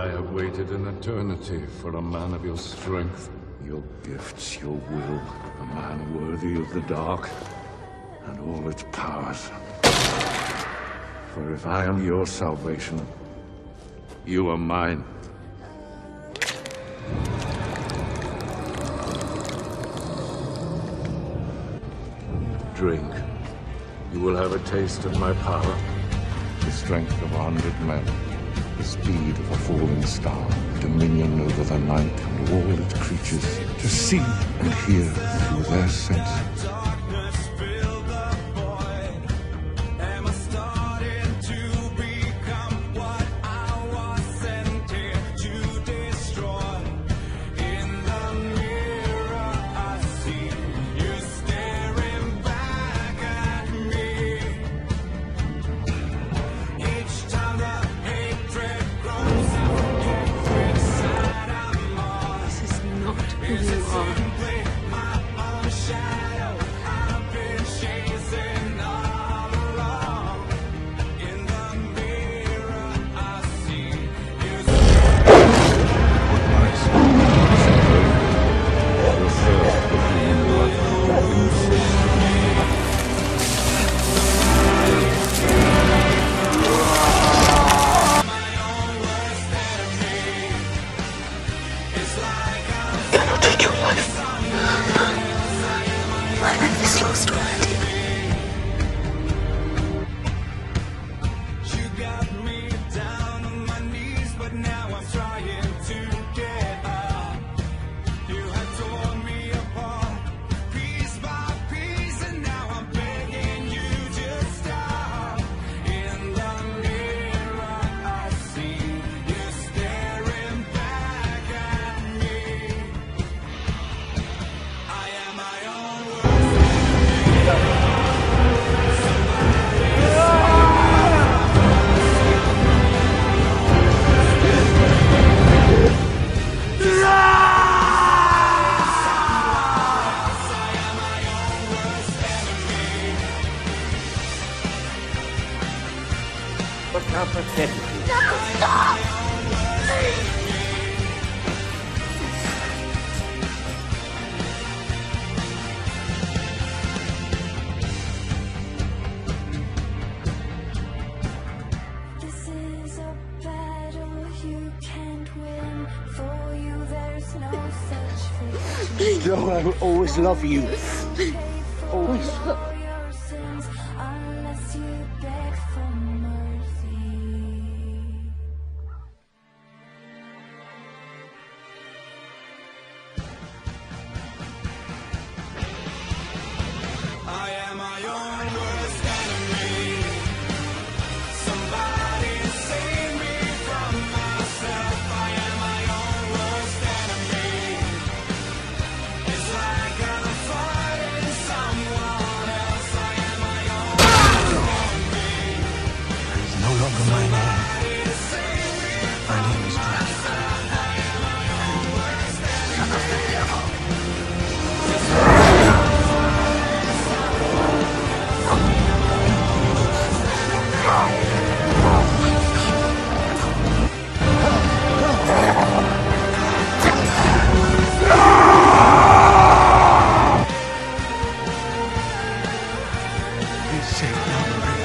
I have waited an eternity for a man of your strength, your gifts, your will, a man worthy of the dark and all its powers. For if I am your salvation, you are mine. Drink. You will have a taste of my power, the strength of a hundred men, the speed of a falling star, dominion over the night and all its creatures, to see and hear through their senses. Are. Your My life can't win. For you, there's no such victory. No, I will always love you. Always. Hallelujah.